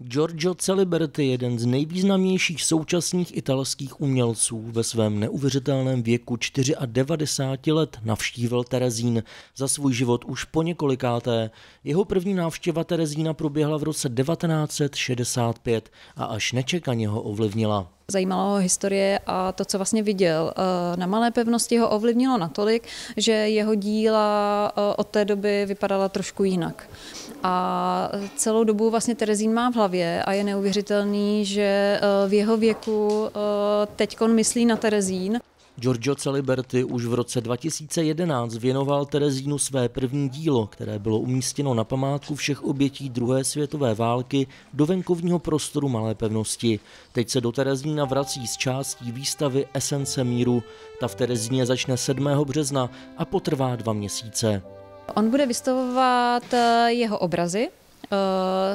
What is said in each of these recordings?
Giorgio Celiberti, jeden z nejvýznamnějších současných italských umělců, ve svém neuvěřitelném věku 94 let navštívil Terezín za svůj život už po několikáté. Jeho první návštěva Terezína proběhla v roce 1965 a až nečekaně ho ovlivnila. Zajímala ho historie a to, co vlastně viděl eh, na malé pevnosti, ho ovlivnilo natolik, že jeho díla eh, od té doby vypadala trošku jinak. A celou dobu vlastně Terezín má v hlavě a je neuvěřitelný, že eh, v jeho věku teď myslí na Terezín. Giorgio Celiberti už v roce 2011 věnoval Terezínu své první dílo, které bylo umístěno na památku všech obětí druhé světové války do venkovního prostoru Malé pevnosti. Teď se do Terezína vrací z částí výstavy Esence míru. Ta v Terezíně začne 7. března a potrvá dva měsíce. On bude vystavovat eh, jeho obrazy,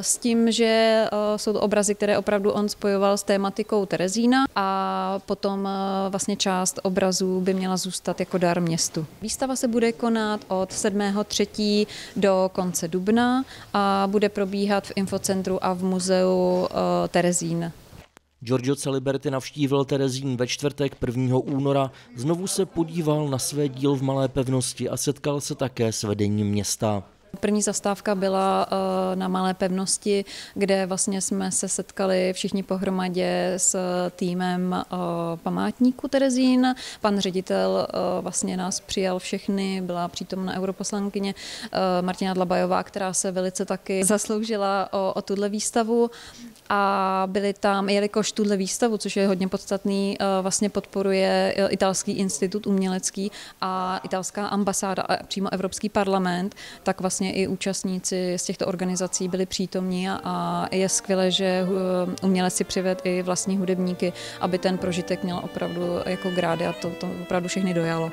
s tím, že eh, jsou to obrazy, které opravdu on spojoval s tématikou Terezína a potom eh, vlastně část obrazů by měla zůstat jako dar městu. Výstava se bude konat od 7.3. do konce dubna a bude probíhat v infocentru a v muzeu Terezín. Giorgio Celiberti navštívil Terezín ve čtvrtek 1. února, znovu se podíval na své díl v Malé pevnosti a setkal se také s vedením města. První zastávka byla eh, na Malé pevnosti, kde vlastně jsme se setkali všichni pohromadě s týmem eh, památníku Terezín. Pan ředitel eh, vlastně nás přijal všechny, byla přítomna europoslankyně Martina Dlabajová, která se velice taky zasloužila o, o tuhle výstavu a byli tam, jelikož tuhle výstavu, což je hodně podstatný, vlastně podporuje Italský institut umělecký a italská ambasáda a přímo Evropský parlament, tak vlastně vlastně i účastníci z těchto organizací byli přítomní a je skvělé, že eh, umělec si přived i vlastní hudebníky, aby ten prožitek měl opravdu jako grády a to, to opravdu všechny dojalo.